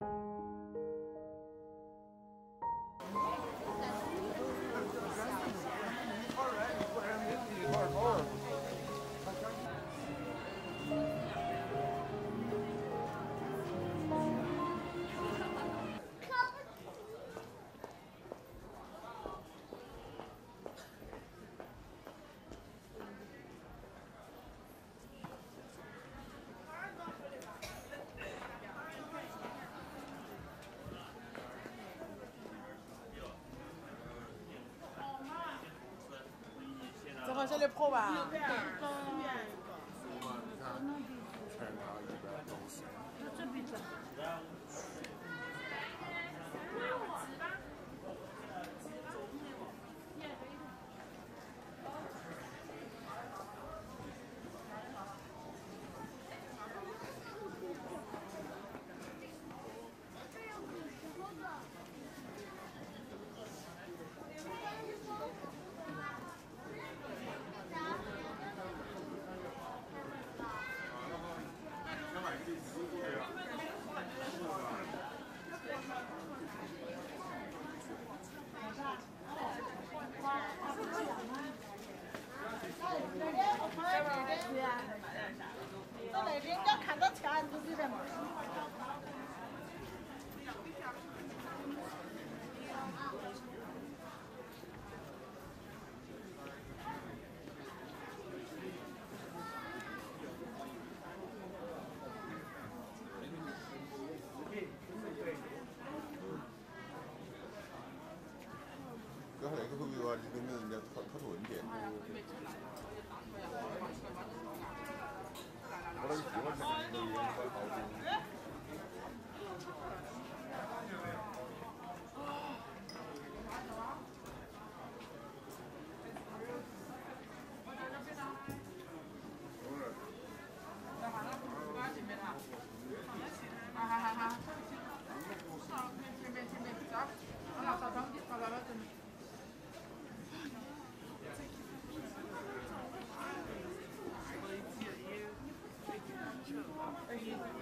you 往这里泡吧 말이 되면 이제 터져 온 게. for you.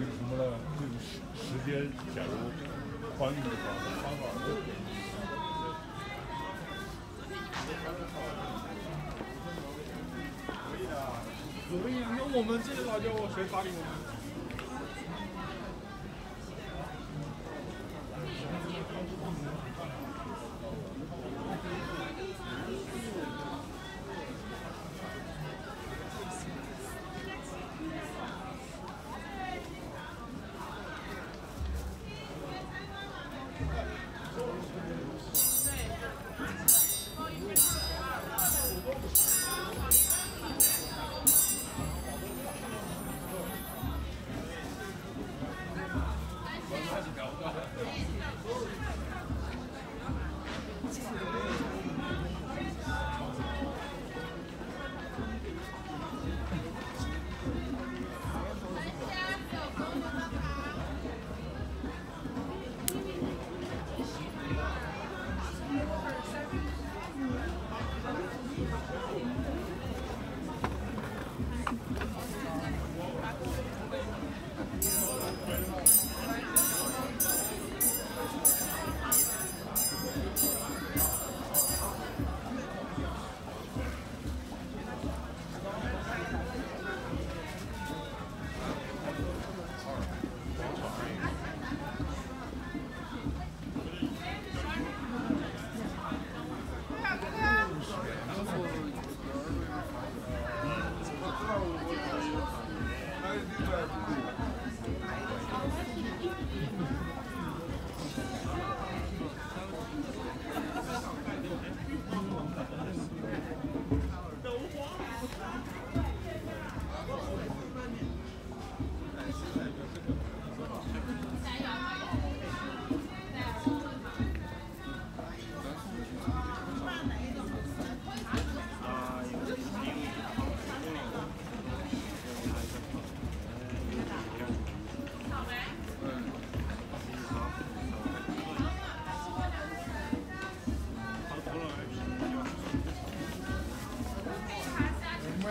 那个什么呢？这个时时间，假如宽裕的话，方法都可以。可以。的，可以。那我们这些辣椒，谁发给我们？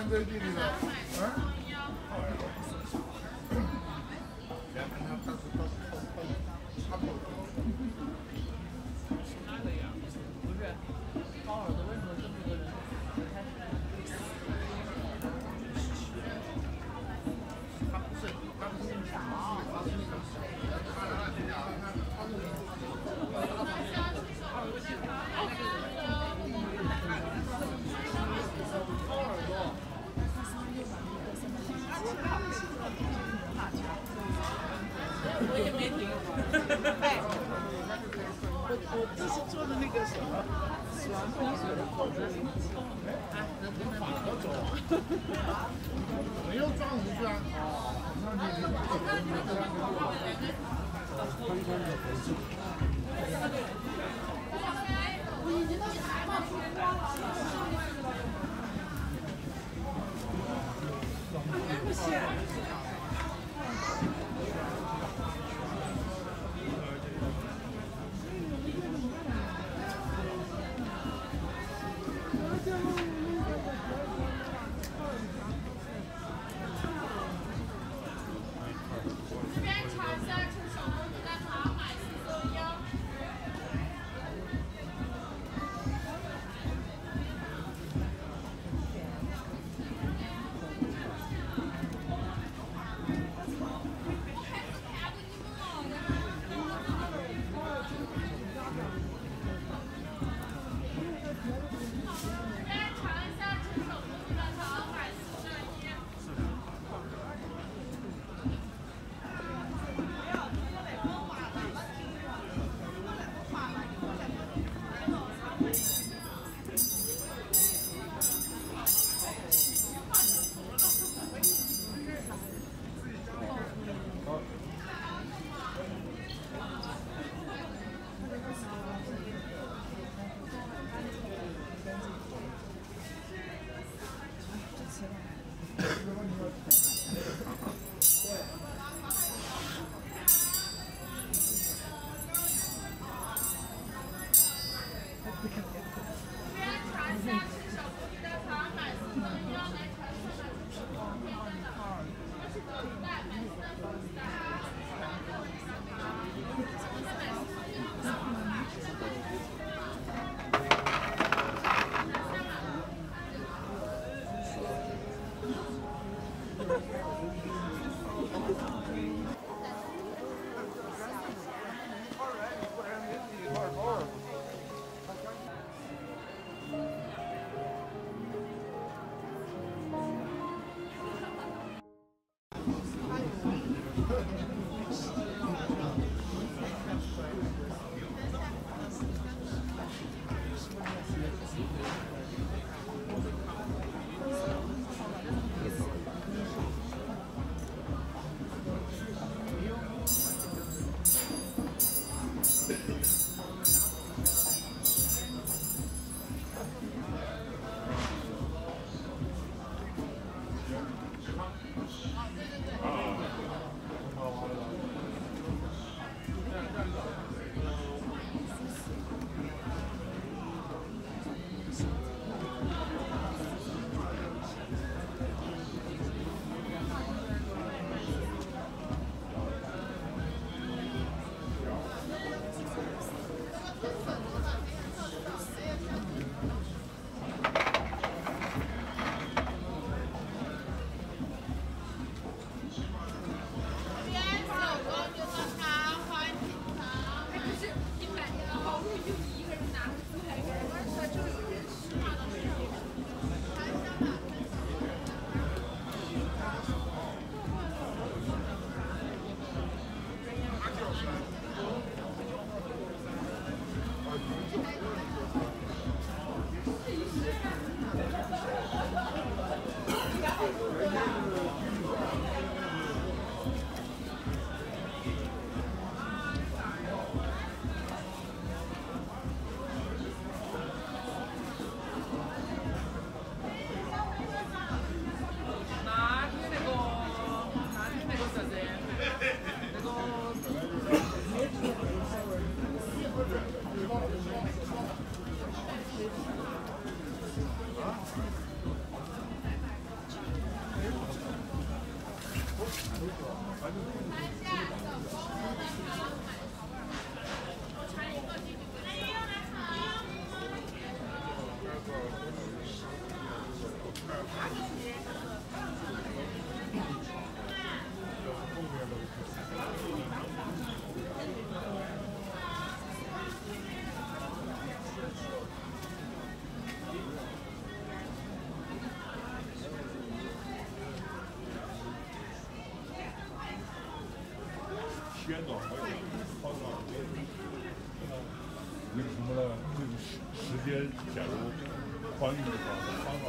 最近的，啊？宣传，好什么？那个什么呢？这个时时间，假如宽裕的话，方法。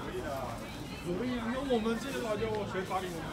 可以的，可以，用我们这些辣椒谁发给我们？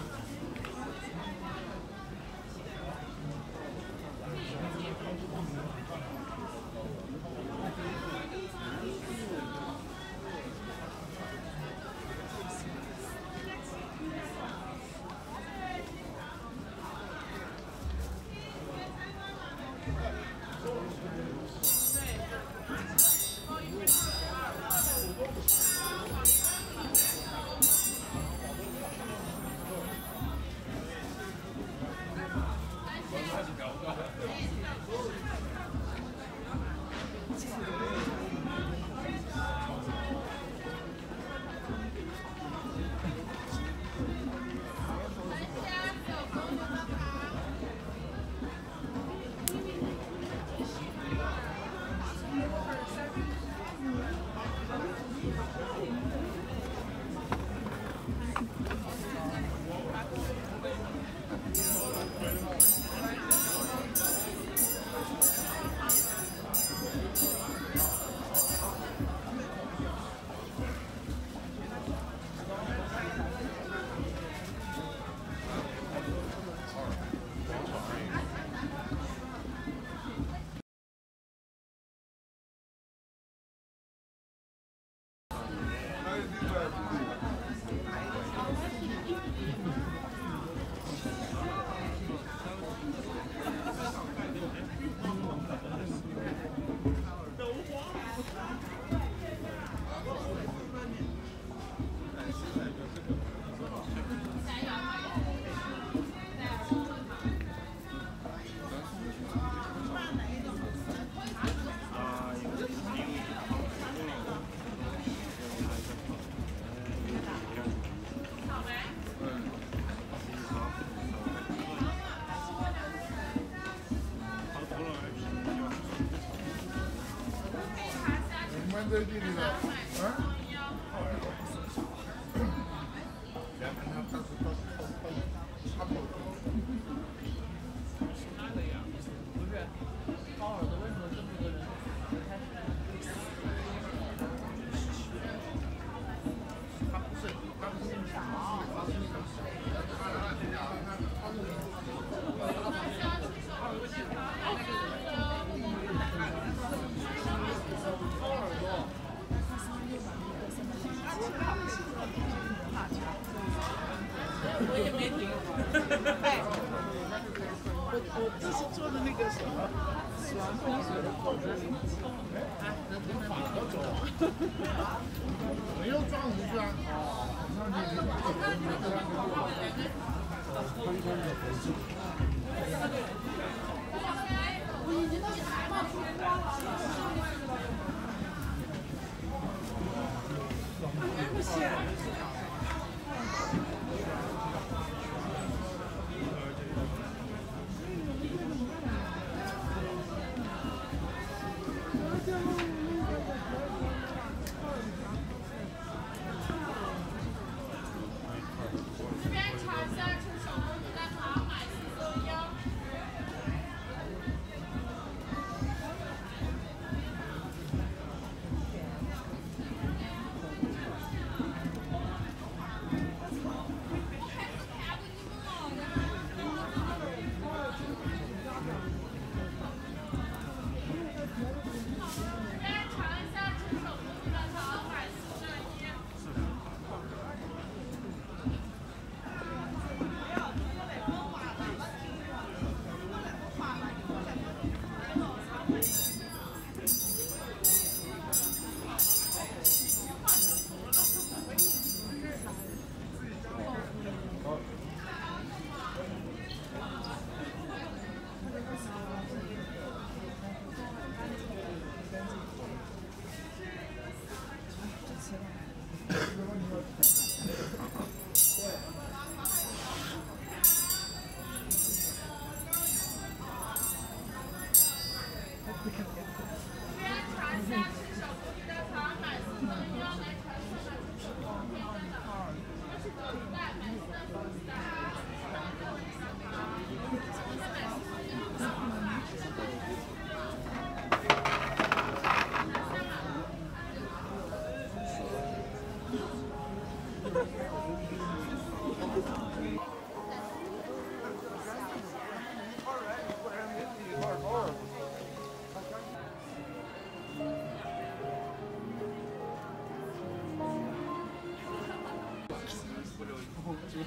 在地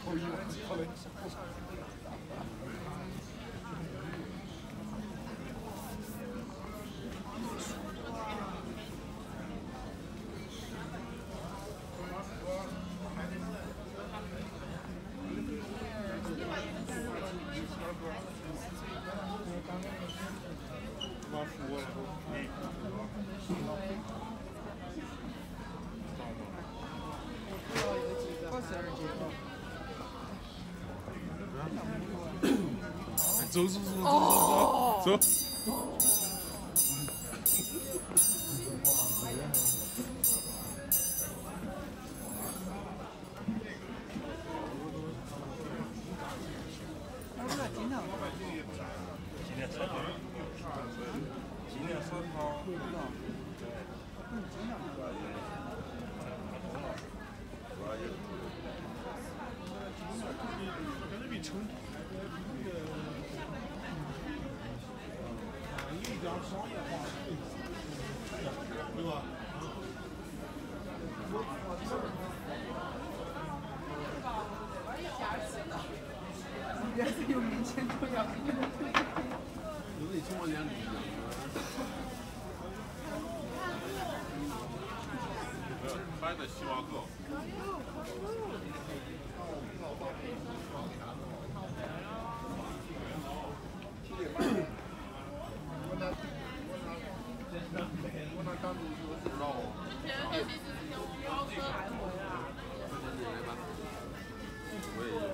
最后一碗可能。妈服了，走走走走走走走。拍的西瓜哥。我那单独说知道哦。我也我也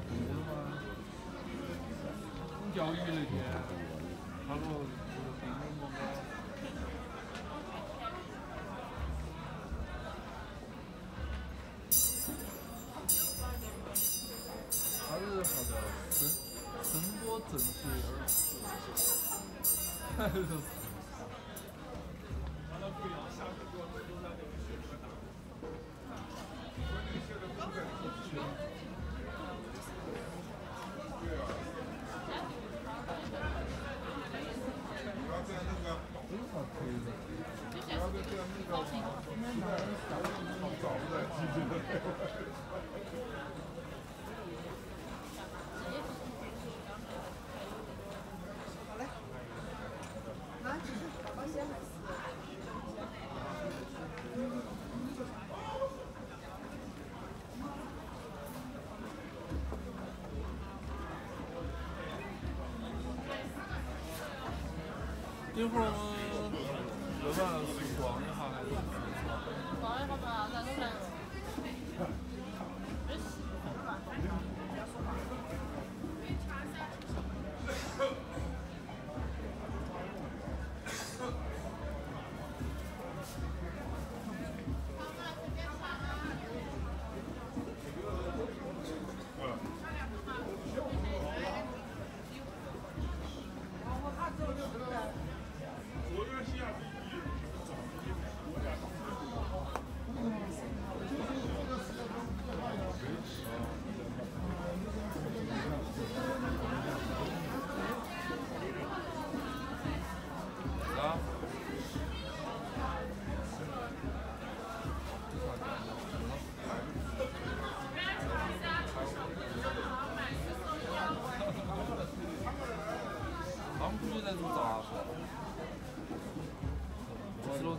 次还差不多嘛，钓鱼那天，他说这个冰冷么嘛。他是啥子？声声波震学耳。一会儿我们要不然去逛一下还是？逛一下吧，咱都来。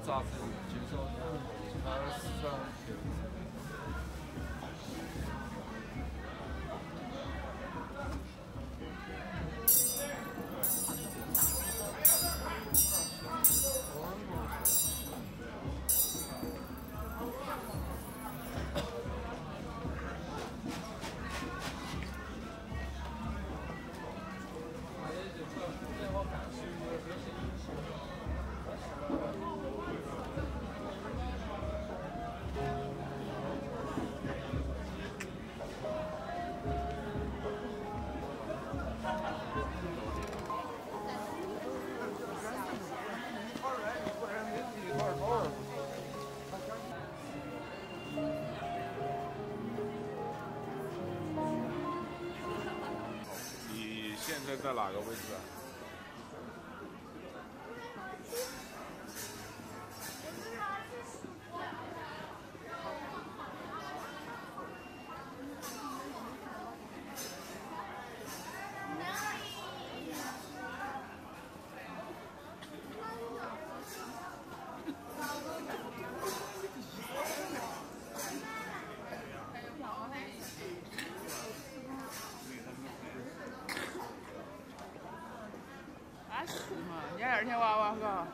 吃个位置啊？啊是嘛，你二天娃娃嘎。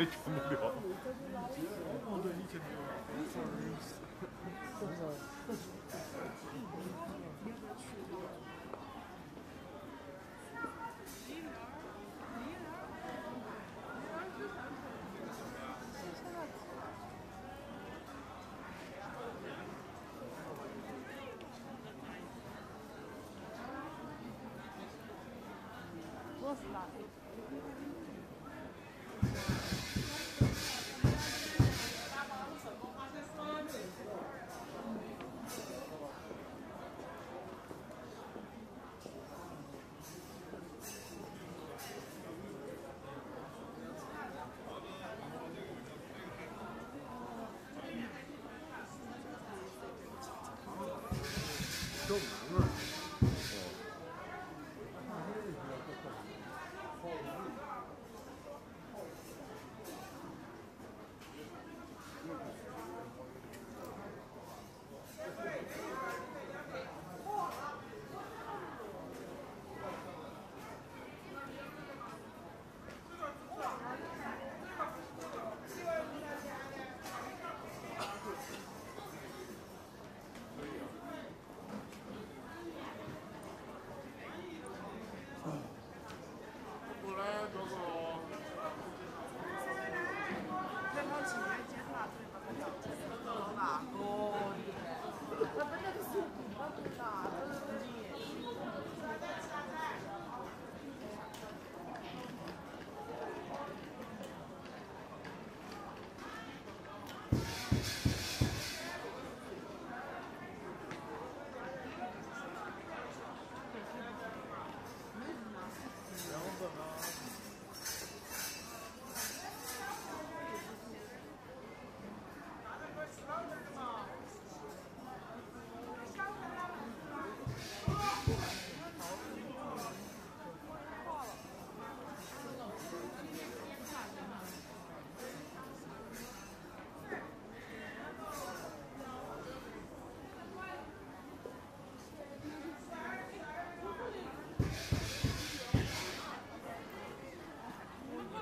全部聊。哦，对，以前没有。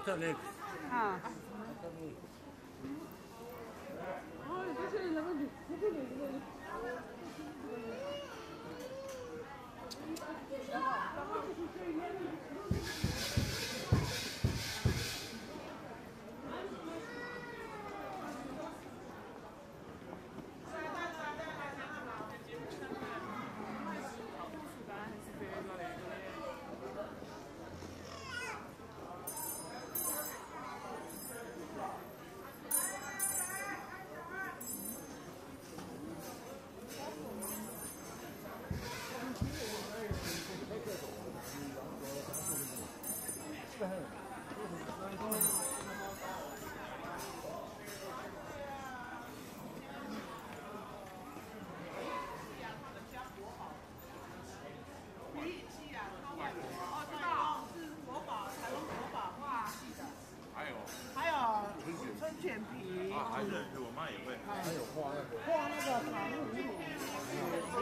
啊。我妈也会。还有画那个画那个糖葫芦。他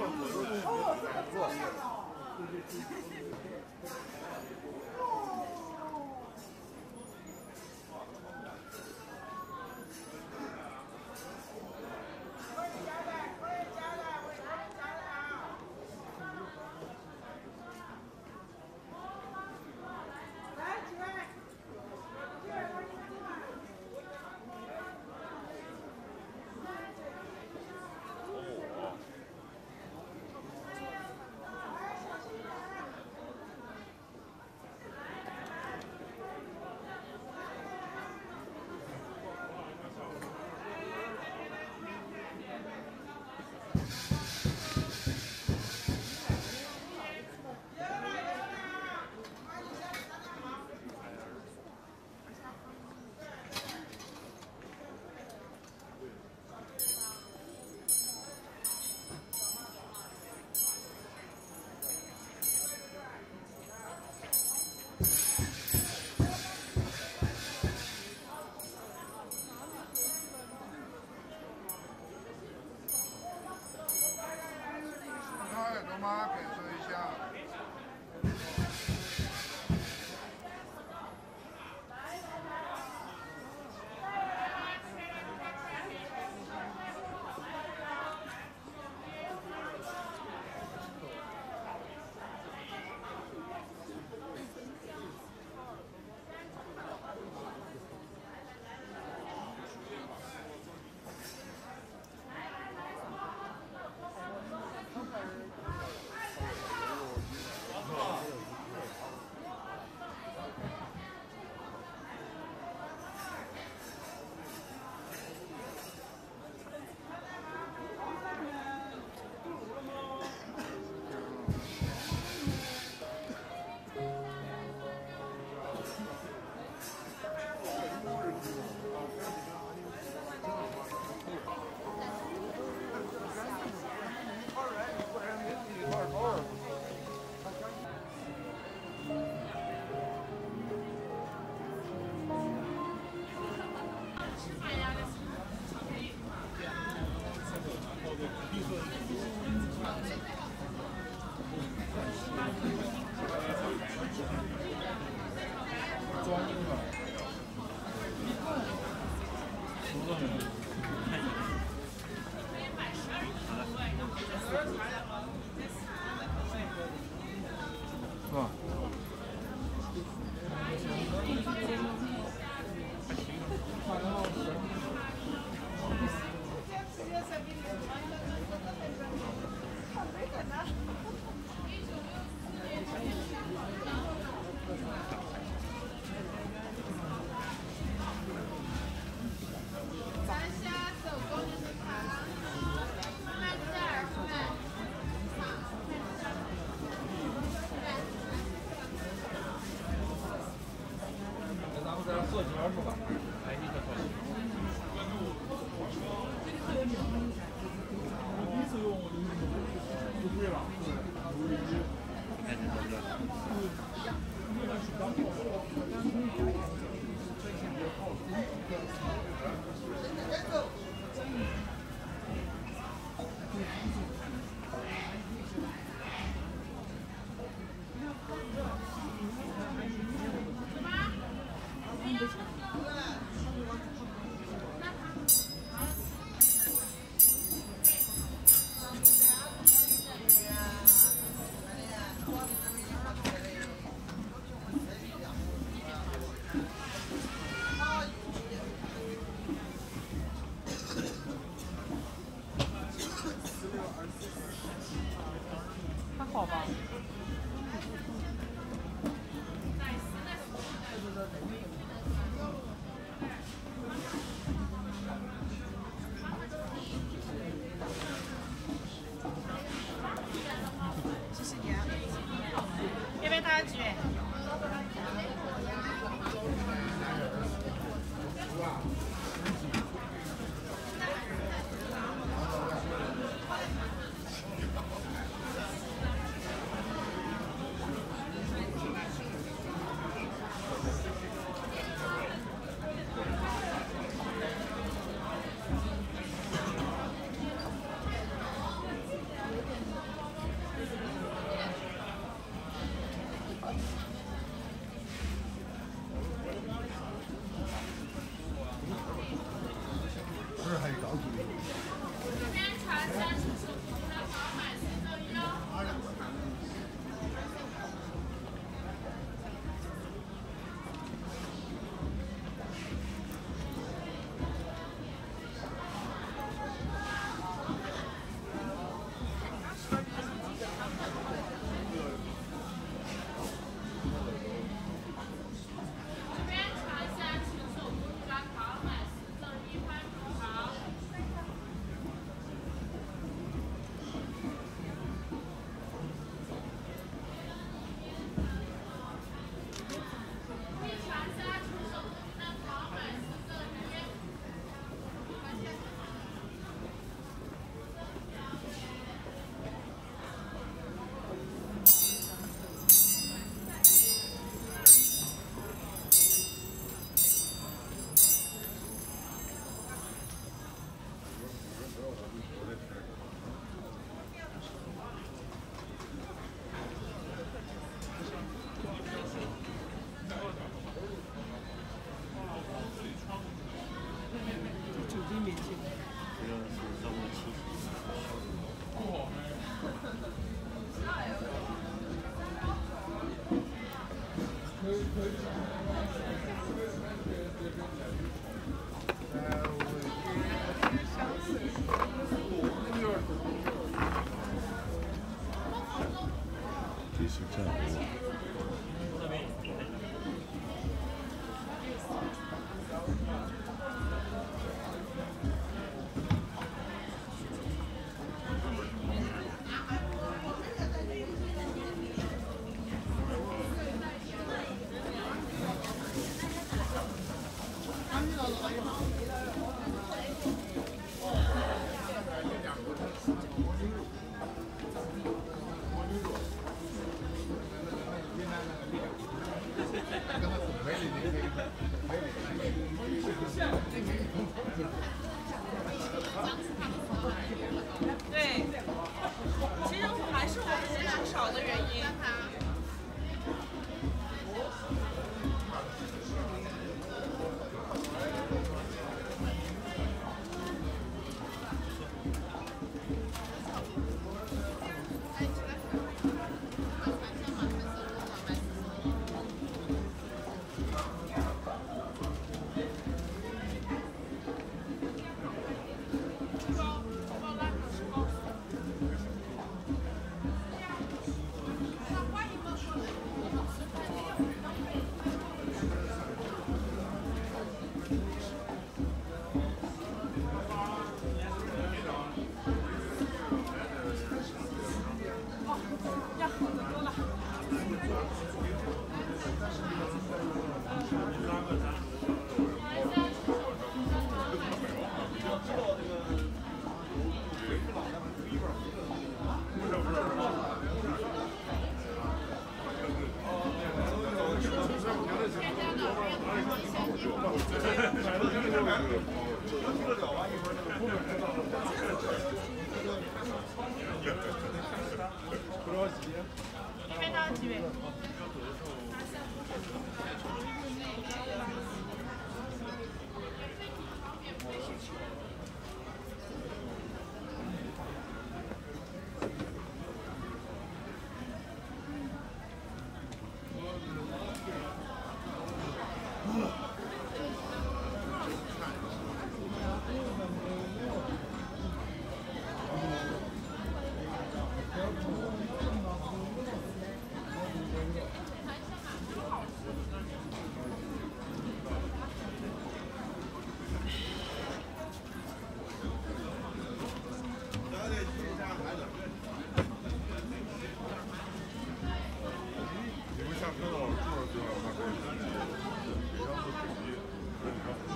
下车到了，坐上去了，那可以直接直接直接直接。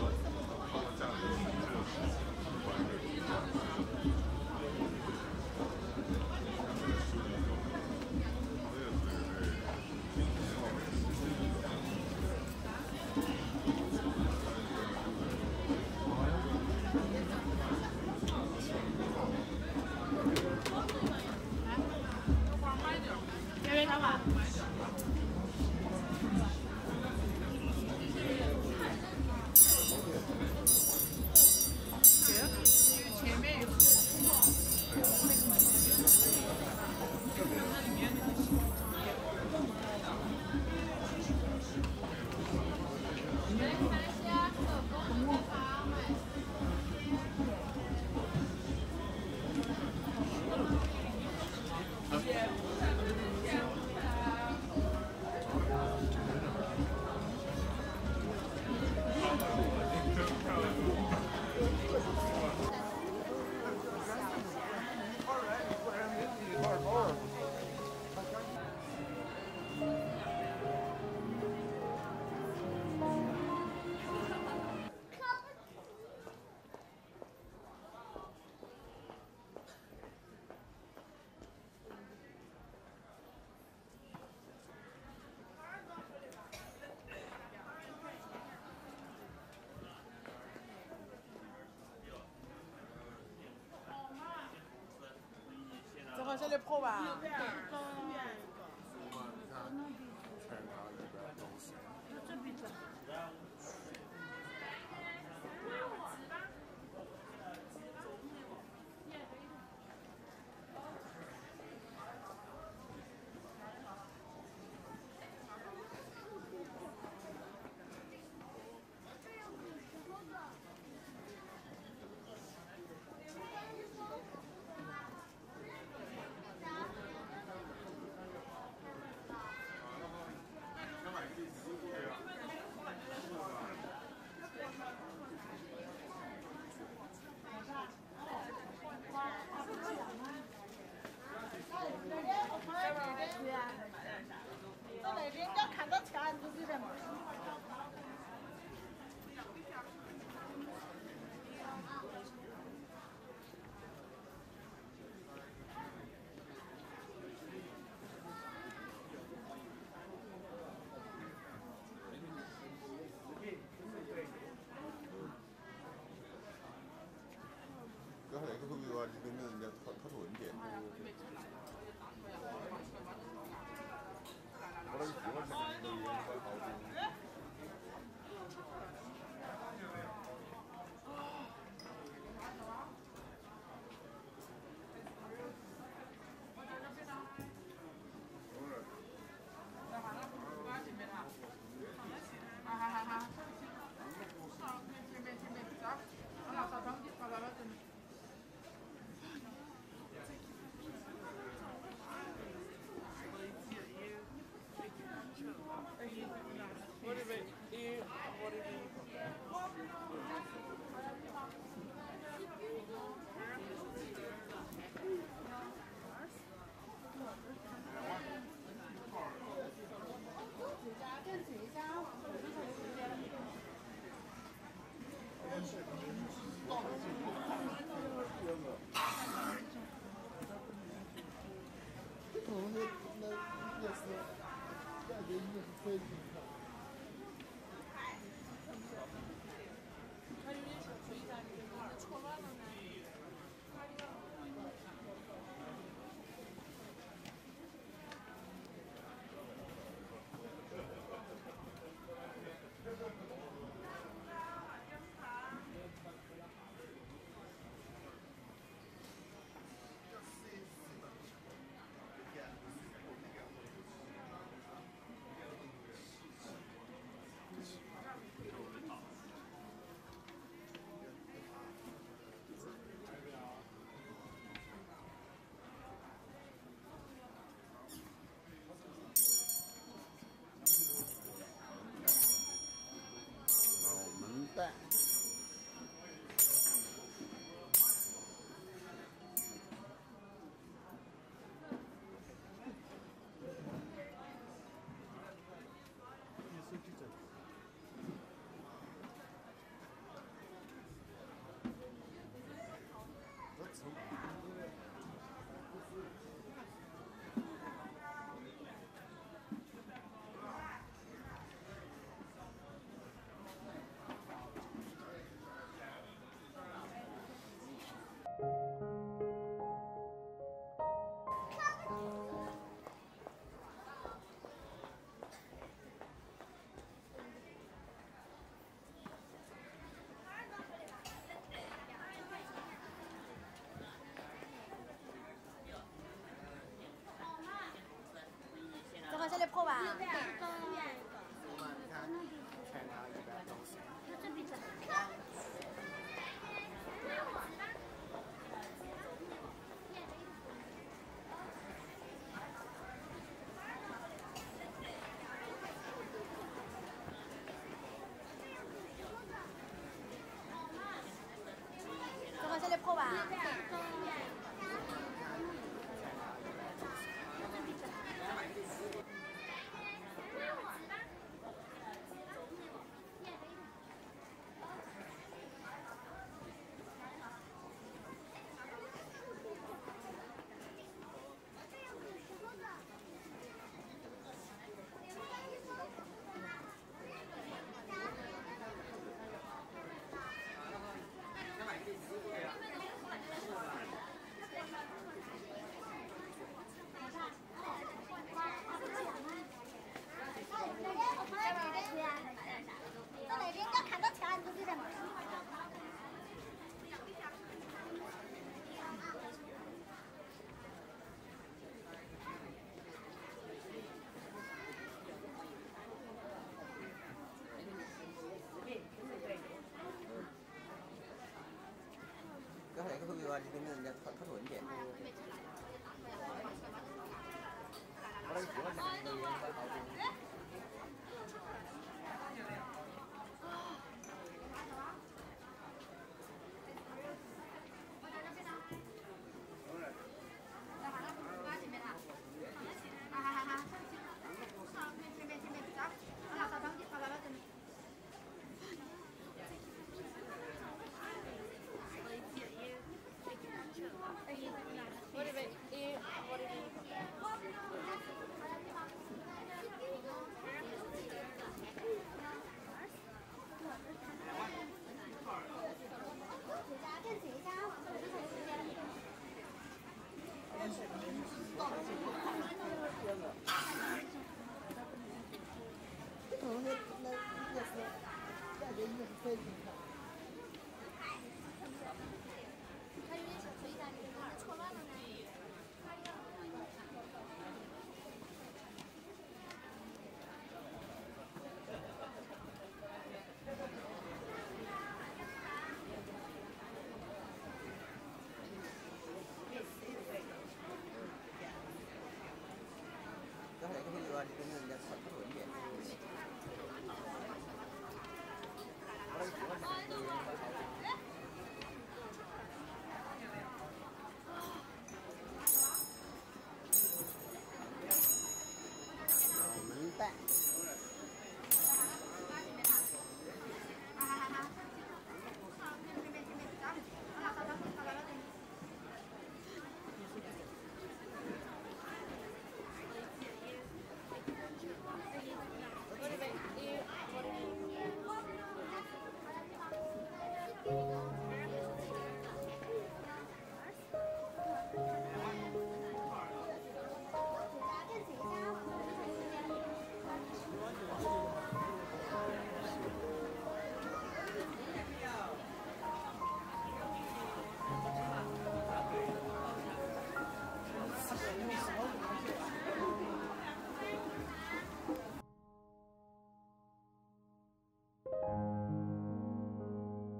这里跑吧。刚才那个后面话，里面人家他他是问题。我那个 Are you? 这个现在破吧。这个现在破吧。你跟，人家他他是问题。who you are depending on